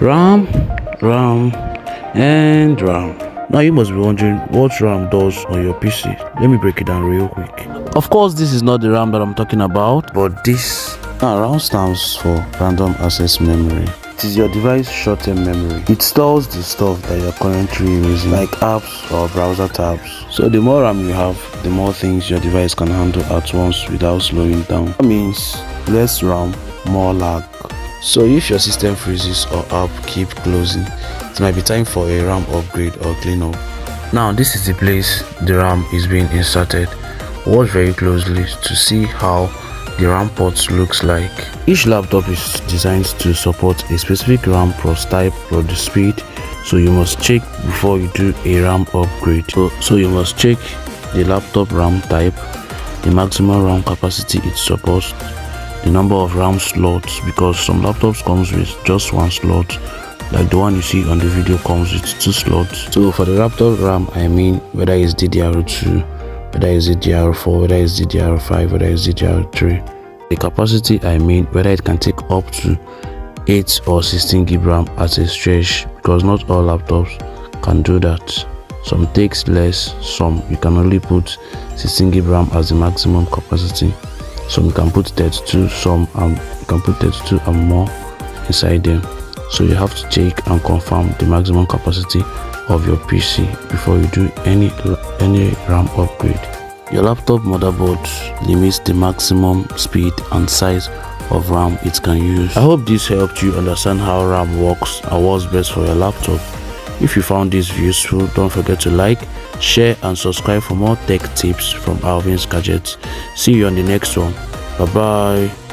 RAM, RAM, and RAM. Now you must be wondering what RAM does on your PC. Let me break it down real quick. Of course, this is not the RAM that I'm talking about, but this now RAM stands for random access memory. It is your device short-term memory. It stores the stuff that you're currently using, like apps or browser tabs. So the more RAM you have, the more things your device can handle at once without slowing down. That means less RAM, more lag. So if your system freezes or app keep closing, it might be time for a RAM upgrade or cleanup. Now this is the place the RAM is being inserted. Watch very closely to see how the RAM port looks like. Each laptop is designed to support a specific RAM plus type plus the speed so you must check before you do a RAM upgrade. So, so you must check the laptop RAM type, the maximum RAM capacity it supports, the number of RAM slots because some laptops comes with just one slot like the one you see on the video comes with two slots. So for the laptop RAM I mean whether it's DDR2 whether it's DDR4, whether it's DDR5, whether it's DDR3. The capacity I mean whether it can take up to 8 or 16 GB RAM at a stretch because not all laptops can do that. Some takes less, some you can only put 16 GB RAM as the maximum capacity. Some you can put 32, some um, you can put 32 and more inside them. So you have to check and confirm the maximum capacity of your PC before you do any any RAM upgrade. Your laptop motherboard limits the maximum speed and size of RAM it can use. I hope this helped you understand how RAM works and what's best for your laptop. If you found this useful, don't forget to like, share and subscribe for more tech tips from Alvin's Gadgets. See you on the next one. Bye bye.